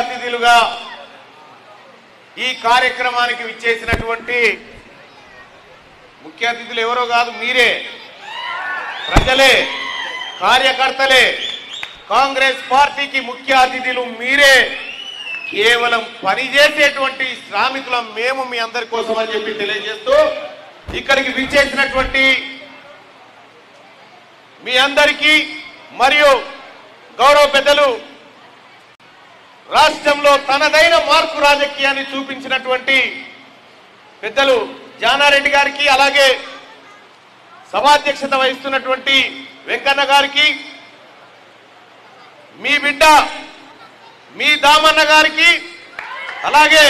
అతిథులుగా ఈ కార్యక్రమానికి విచ్చేసినటువంటి ముఖ్య అతిథులు ఎవరో కాదు మీరే. ప్రజలే కార్యకర్తలే కాంగ్రెస్ పార్టీకి ముఖ్య అతిథులు మీరే. కేవలం పనిచేసేటువంటి శ్రామికులం మేము మీ అందరి కోసం అని చెప్పి తెలియజేస్తూ ఇక్కడికి విచ్చేసినటువంటి మీ అందరికీ మరియు గౌరవ పెద్దలు రాష్ట్రంలో తనదైన మార్పు రాజకీయాన్ని చూపించినటువంటి పెద్దలు జానారెడ్డి గారికి అలాగే సభాధ్యక్షత వహిస్తున్నటువంటి వెంకన్న గారికి మీ బిడ్డ మీ దామన్న గారికి అలాగే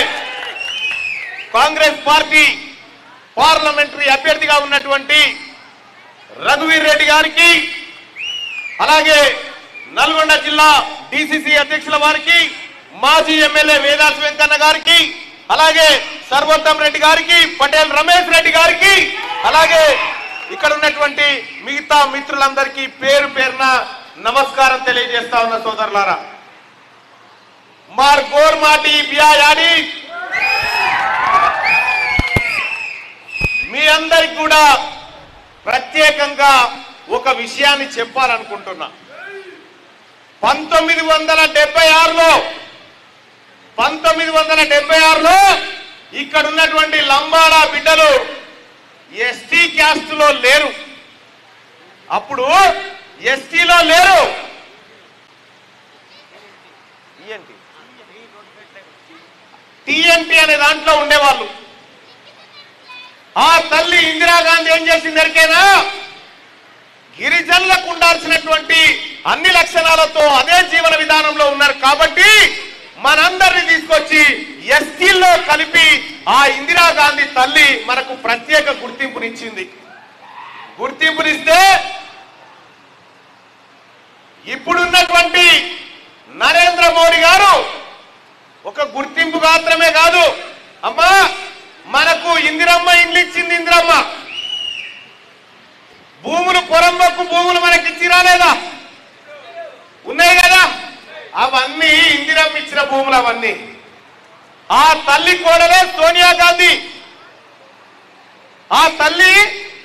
కాంగ్రెస్ పార్టీ పార్లమెంటరీ అభ్యర్థిగా ఉన్నటువంటి రఘువీర్ రెడ్డి గారికి అలాగే నల్గొండ జిల్లా డిసిసి అధ్యక్షుల వారికి మాజీ ఎమ్మెల్యే వేదాస్ వెంకన్న గారికి అలాగే సర్వోత్తం రెడ్డి గారికి పటేల్ రమేష్ రెడ్డి గారికి అలాగే ఇక్కడ ఉన్నటువంటి మిగతా మిత్రులందరికీ పేరు పేరున నమస్కారం తెలియజేస్తా ఉన్న సోదరులారా. మార్ గోర్ మాటి బియాడి మీ అందరికి కూడా ప్రత్యేకంగా ఒక విషయాన్ని చెప్పాలనుకుంటున్నా. పంతొమ్మిది వందల డెబ్బై ఆరులో పంతొమ్మిది వందల డెబ్బై ఆరులో ఇక్కడ ఉన్నటువంటి లంబాడా బిడ్డలు ఎస్టీ క్యాస్ట్లో లేరు. అప్పుడు ఎస్టీలో లేరు. ఏంటి టిఎన్టీ అనే దాంట్లో ఉండేవాళ్ళు. ఆ తల్లి ఇందిరాగాంధీ ఏం చేసింది ఎరికేనా గిరిజనులకు ఉండాల్సినటువంటి అన్ని లక్షణాలతో అదే ఆ ఇందిరాగాంధీ తల్లి మనకు ప్రత్యేక గుర్తింపునిచ్చింది. గుర్తింపునిస్తే ఇప్పుడున్నటువంటి నరేంద్ర మోడీ గారు ఒక గుర్తింపు మాత్రమే కాదు. అమ్మా మనకు ఇందిరమ్మ ఇండ్లు ఇచ్చింది ఇందిరమ్మ. భూములు పొరంబకు భూములు మనకి ఇచ్చి రాలేదా ఉన్నాయి కదా? అవన్నీ ఇందిరమ్మ ఇచ్చిన భూములు అవన్నీ. ఆ తల్లి కోడలే సోనియా గాంధీ. ఆ తల్లి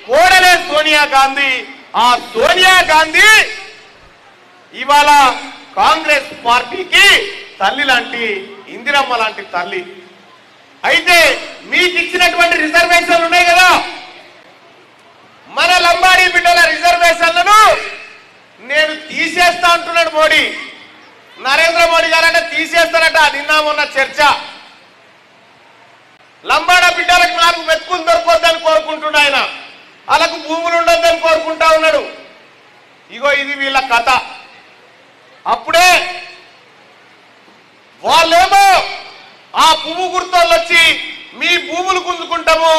కోడలే సోనియా గాంధీ. ఆ సోనియా గాంధీ ఇవాళ కాంగ్రెస్ పార్టీకి తల్లి లాంటి ఇందిరమ్మ లాంటి తల్లి. అయితే మీకు ఇచ్చినటువంటి రిజర్వేషన్లు ఉన్నాయి కదా? మన లంబాడీ బిడ్డల రిజర్వేషన్లను నేను తీసేస్తా అంటున్నాడు మోడీ. నరేంద్ర మోడీ గారంటే తీసేస్తారట నిన్న మొన్న చర్చ. లంబాడ బిడ్డలకు నాకు మెతుకులు దొరకొద్దని కోరుకుంటున్నాడు ఆయన. వాళ్ళకు భూములు ఉండొద్దని కోరుకుంటా ఉన్నాడు. ఇగో ఇది వీళ్ళ కథ. అప్పుడే వాళ్ళేమో ఆ పువ్వు గుర్తోళ్ళు వచ్చి మీ భూములు గుంజుకుంటాము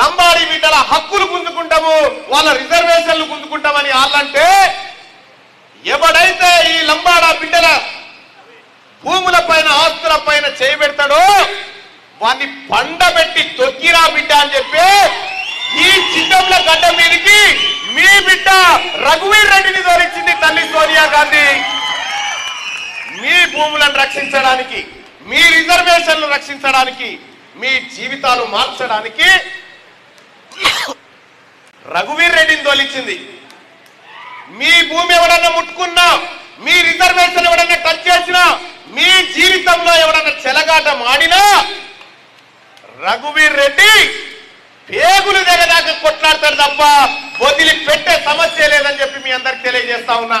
లంబాడి బిడ్డల హక్కులు గుంజుకుంటాము వాళ్ళ రిజర్వేషన్లు గుంజుకుంటామని వాళ్ళంటే ఎవడైతే ఈ లంబాడ బిడ్డల భూముల పైన ఆస్తుల పైన చేయబెడతాడో వాడిని పండబెట్టి తొక్కిరా బిడ్డ అని చెప్పి ఈ చిత్తంల గడ్డ మీదకి మీ బిడ్డ రఘువీర్ రెడ్డిని తోలిచ్చింది తల్లి సోనియా గాంధీ. మీ భూములను రక్షించడానికి మీ రిజర్వేషన్లు రక్షించడానికి మీ జీవితాలు మార్చడానికి రఘువీర్ రెడ్డిని తోలిచ్చింది మీ భూమి ఎవడన్నా ముట్టుకున్నా మీ రిజర్వేషన్ ఎవడన్నా టచ్ చేసినా మీ జీవితంలో ఎవడన్నా చెలగాట మాడినా రఘువీర్ రెడ్డి పేగులు దగ్గర కొట్లాడతాడు తప్ప వదిలి పెట్టే సమస్య లేదని చెప్పి మీ అందరికి తెలియజేస్తా ఉన్నా.